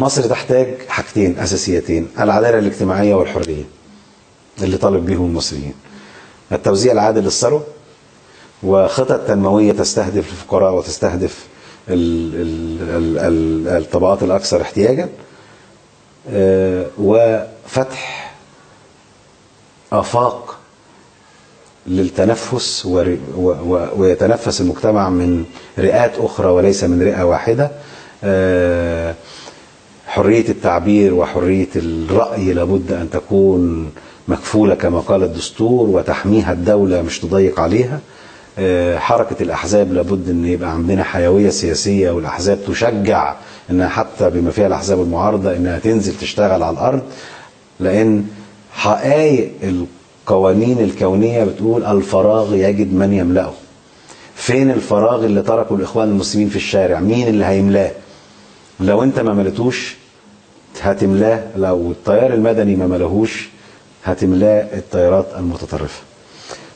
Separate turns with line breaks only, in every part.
مصر تحتاج حاجتين أساسيتين العدالة الاجتماعية والحرية اللي طالب بيهم المصريين. التوزيع العادل للثروة وخطط تنموية تستهدف الفقراء وتستهدف ال ال ال ال الطبقات الأكثر احتياجا آه، وفتح آفاق للتنفس ويتنفس المجتمع من رئات أخرى وليس من رئة واحدة حرية التعبير وحرية الرأي لابد أن تكون مكفولة كما قال الدستور وتحميها الدولة مش تضيق عليها. آه، حركة الأحزاب لابد أن يبقى عندنا حيوية سياسية والأحزاب تشجع إنها حتى بما فيها الأحزاب المعارضة إنها تنزل تشتغل على الأرض. لأن حقائق القوانين الكونية بتقول الفراغ يجد من يملأه. فين الفراغ اللي تركه الإخوان المسلمين في الشارع؟ مين اللي هيملاه؟ لو انت ما ملتوش هتملاه لو التيار المدني ما ملهوش هتملاه التيارات المتطرفة.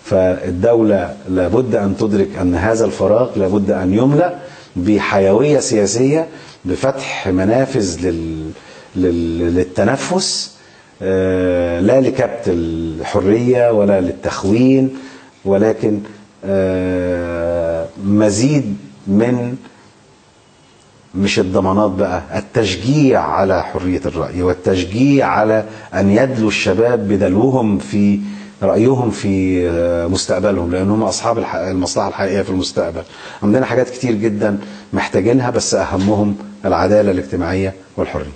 فالدولة لابد أن تدرك أن هذا الفراغ لابد أن يملأ بحيوية سياسية بفتح منافذ لل... لل... للتنفس آه، لا لكبت الحرية ولا للتخوين ولكن آه، مزيد من مش الضمانات بقى التشجيع على حرية الرأي والتشجيع على أن يدلوا الشباب بدلوهم في رأيهم في آه، مستقبلهم لأنهم أصحاب المصلحة الحقيقية في المستقبل. عندنا حاجات كتير جدا محتاجينها بس أهمهم العدالة الاجتماعية والحرية.